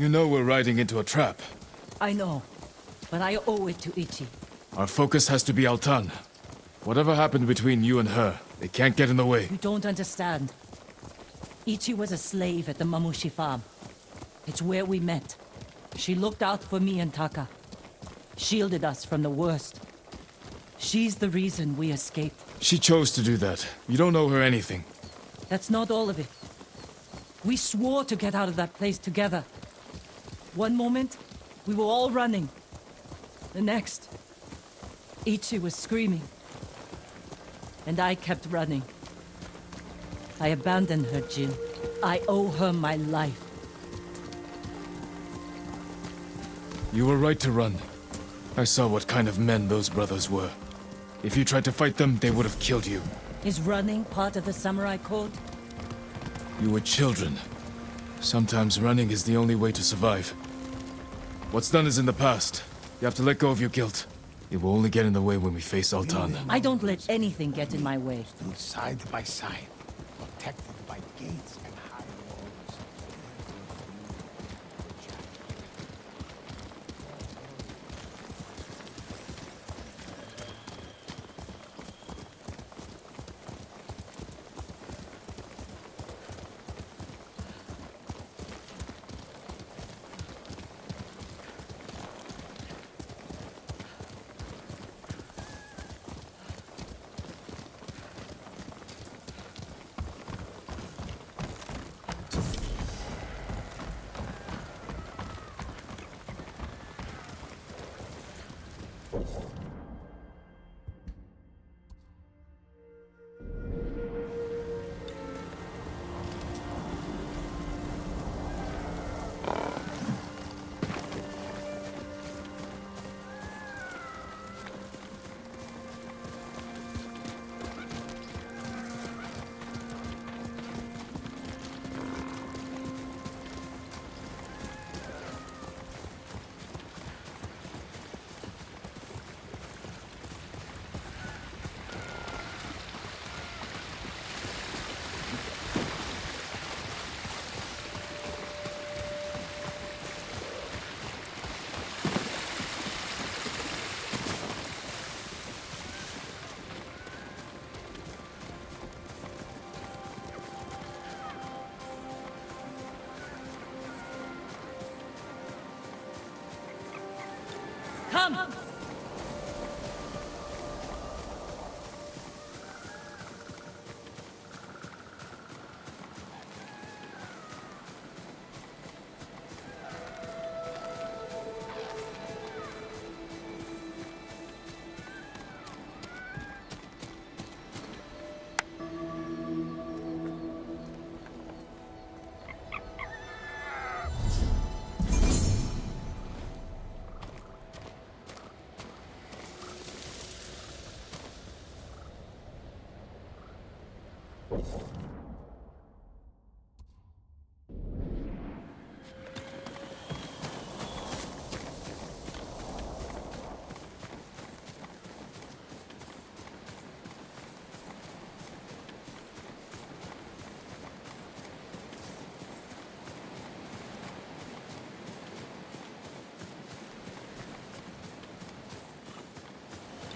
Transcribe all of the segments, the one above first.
You know we're riding into a trap. I know, but I owe it to Ichi. Our focus has to be Altan. Whatever happened between you and her, they can't get in the way. You don't understand. Ichi was a slave at the Mamushi farm. It's where we met. She looked out for me and Taka. Shielded us from the worst. She's the reason we escaped. She chose to do that. You don't owe her anything. That's not all of it. We swore to get out of that place together. One moment, we were all running. The next, Ichi was screaming. And I kept running. I abandoned her, Jin. I owe her my life. You were right to run. I saw what kind of men those brothers were. If you tried to fight them, they would have killed you. Is running part of the samurai code? You were children. Sometimes running is the only way to survive. What's done is in the past. You have to let go of your guilt. It will only get in the way when we face Altan. I don't let anything get in my way. Side by side, Come!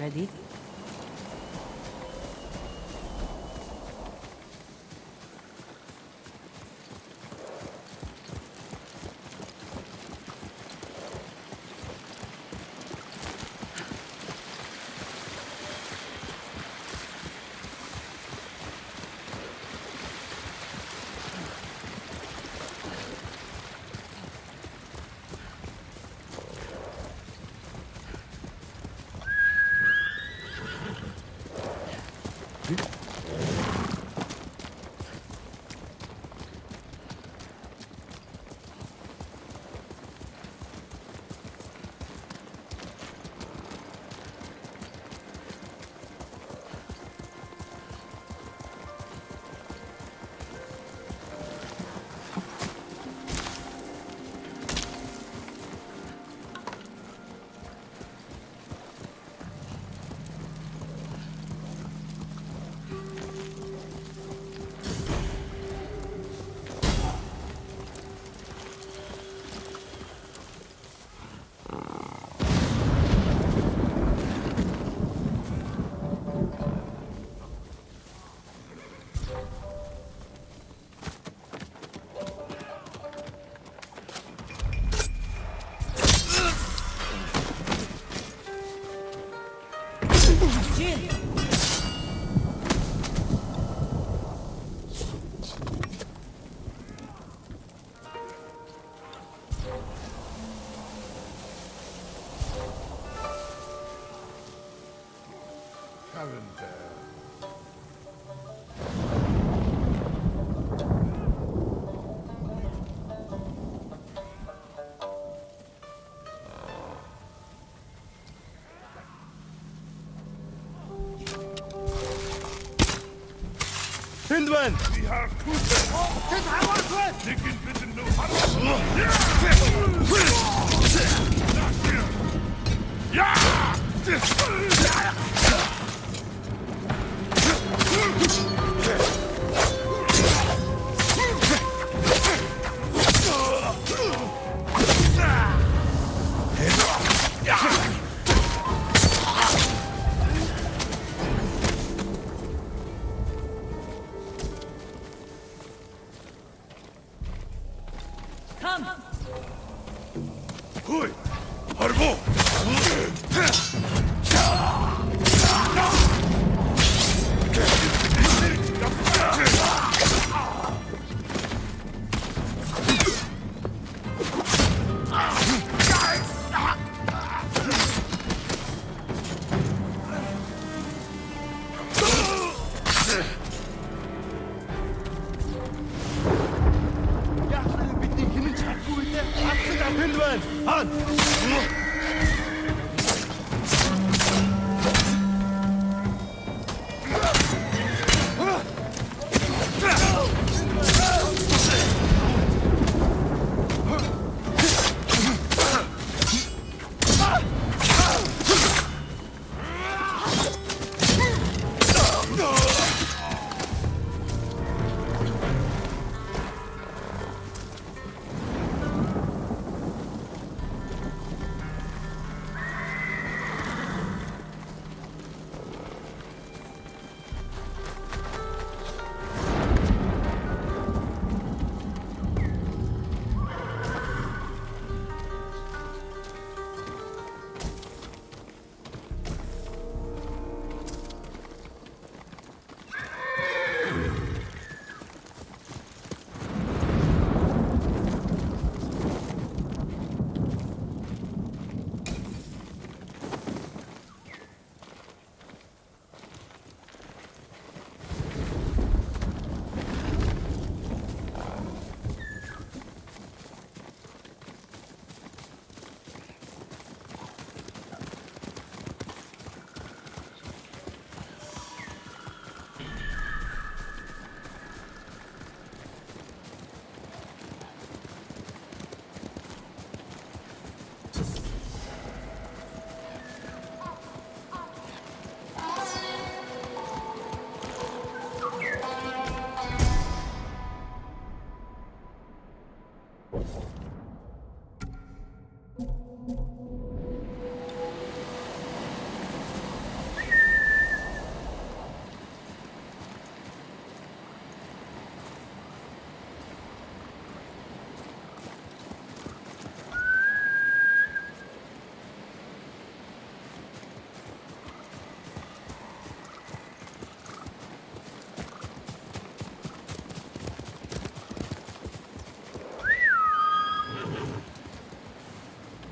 Ready? Hindwen! Come!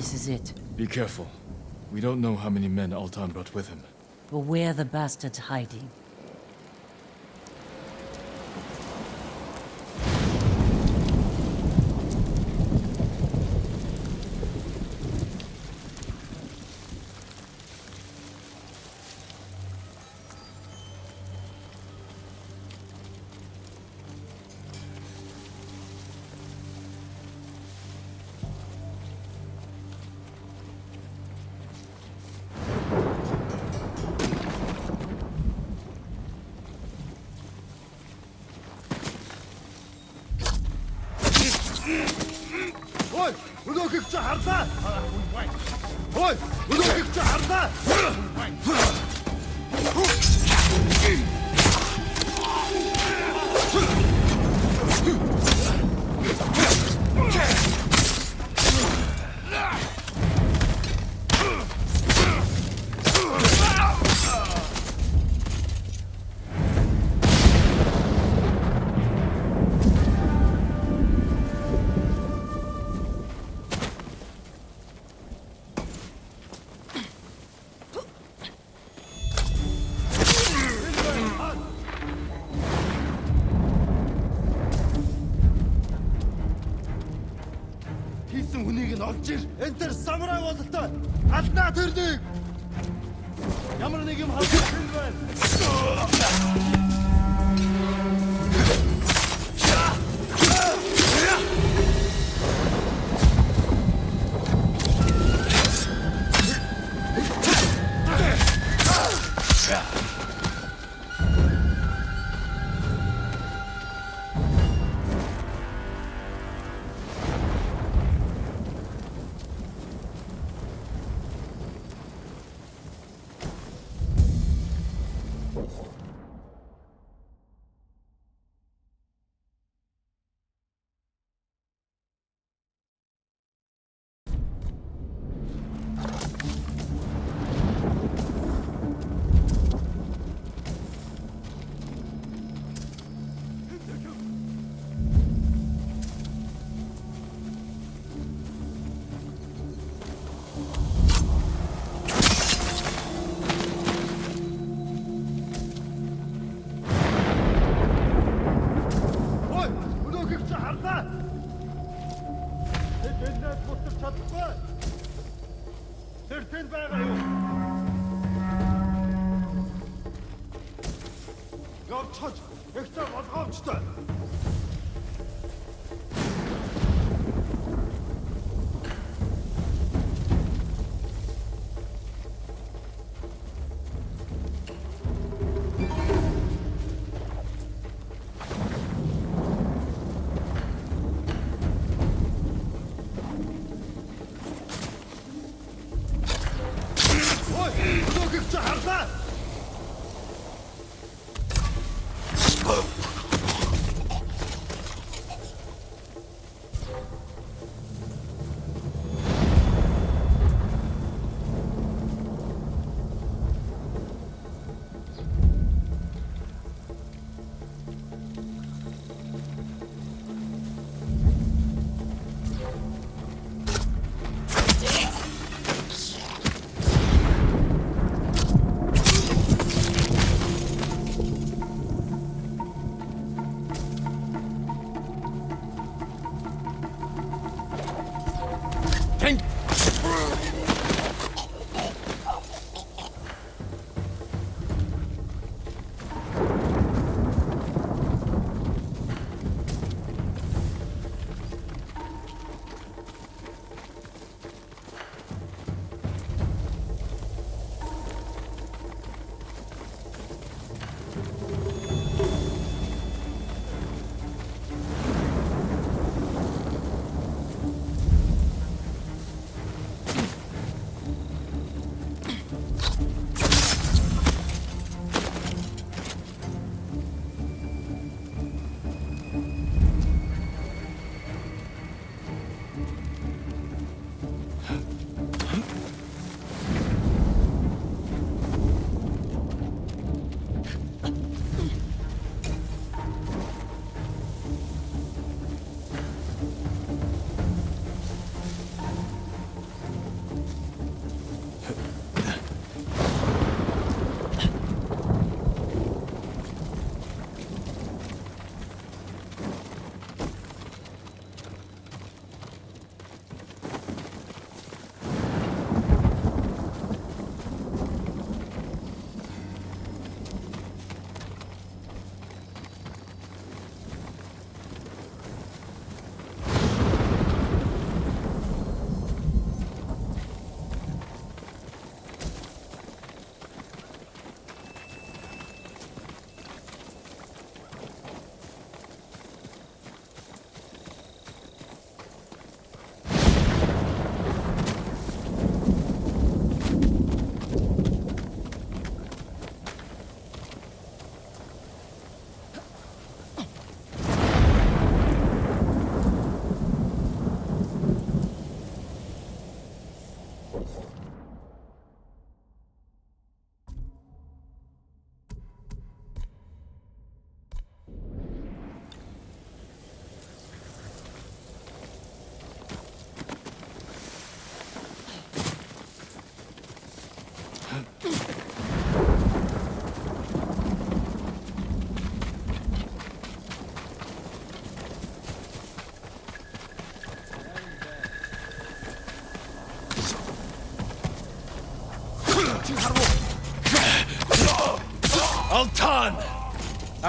This is it. Be careful. We don't know how many men Altan brought with him. But where the bastard's hiding. Чи харлаа. Ой, өнөөхийг чи харлаа. Adını atırdık.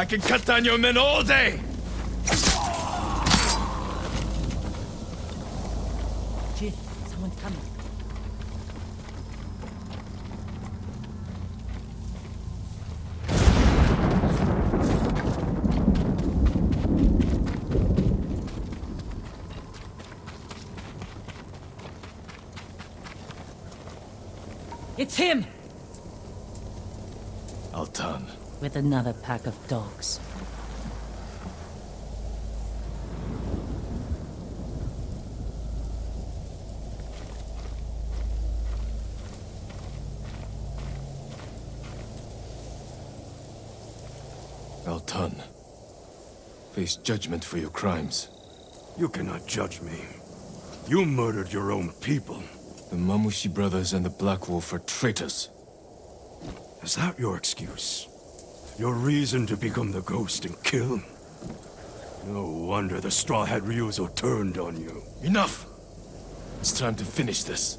I can cut down your men all day! Jin, someone's coming. It's him! Altan. With another pack of dogs. Altan. Face judgment for your crimes. You cannot judge me. You murdered your own people. The Mamushi brothers and the Black Wolf are traitors. Is that your excuse? Your reason to become the ghost and kill? No wonder the Straw Hat Ryuzo turned on you. Enough! It's time to finish this.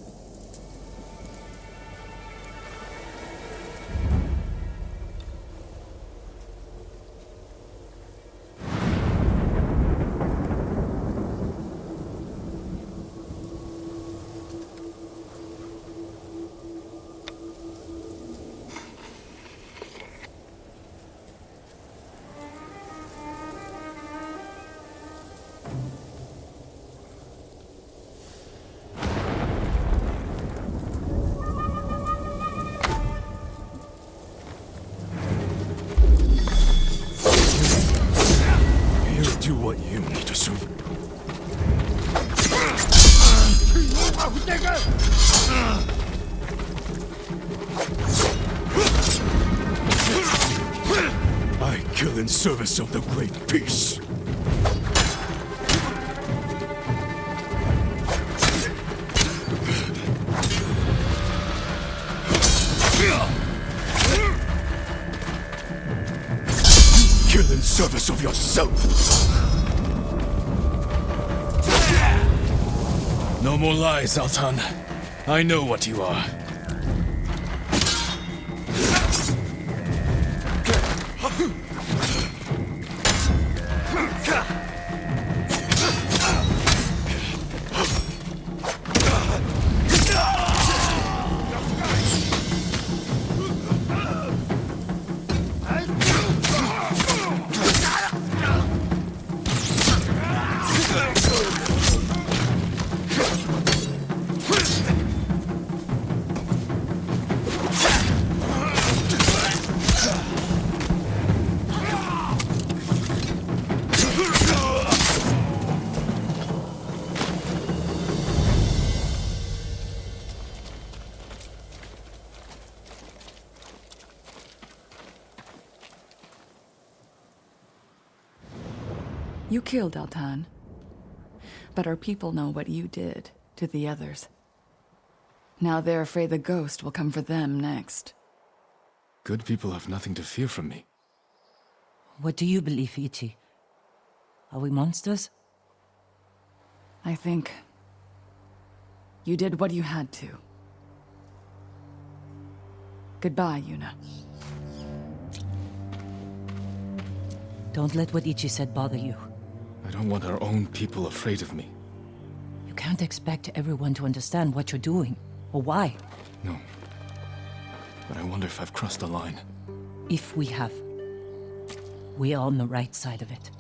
In of the Great Peace. You Kill in service of yourself. No more lies, Altan. I know what you are. You killed Altan. But our people know what you did to the others. Now they're afraid the ghost will come for them next. Good people have nothing to fear from me. What do you believe, Ichi? Are we monsters? I think you did what you had to. Goodbye, Yuna. Don't let what Ichi said bother you. I don't want our own people afraid of me. You can't expect everyone to understand what you're doing, or why. No. But I wonder if I've crossed the line. If we have. We're on the right side of it.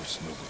Horse, Noble.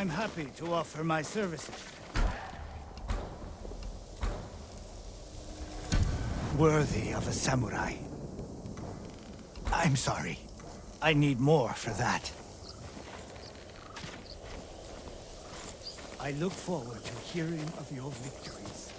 I'm happy to offer my services. Worthy of a samurai. I'm sorry. I need more for that. I look forward to hearing of your victories.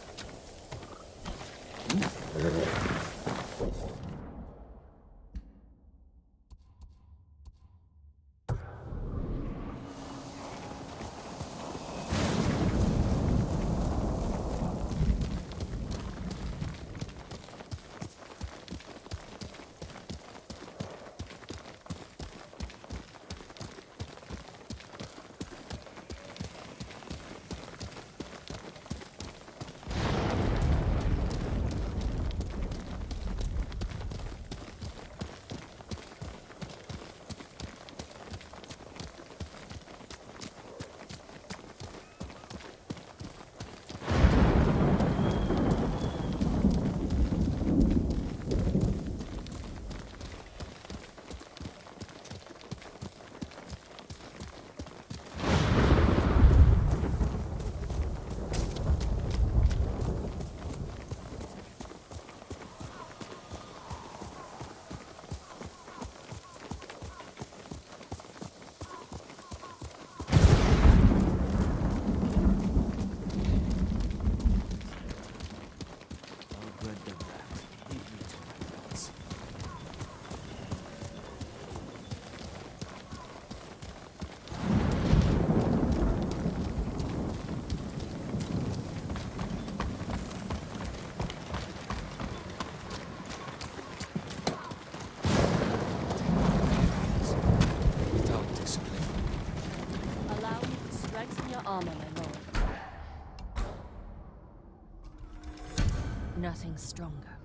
Getting stronger.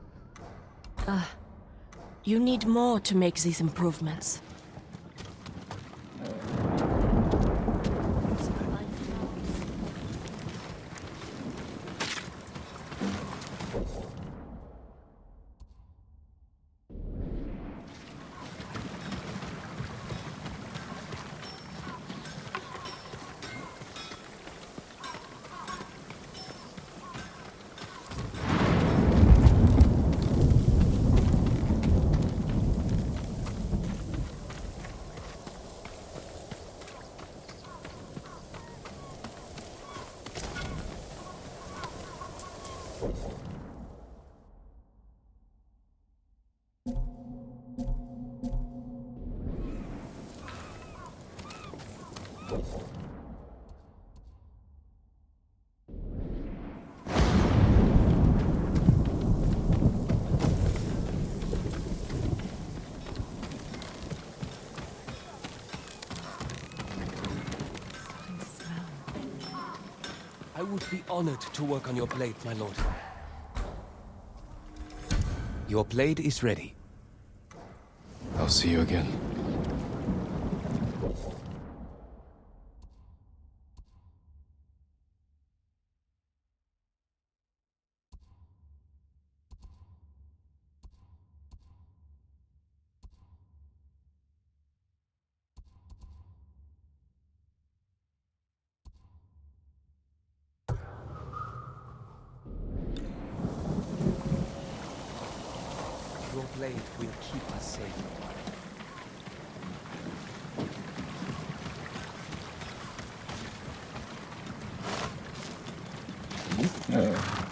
Ah, you need more to make these improvements. Would be honored to work on your blade, my lord. Your blade is ready. I'll see you again. Yeah.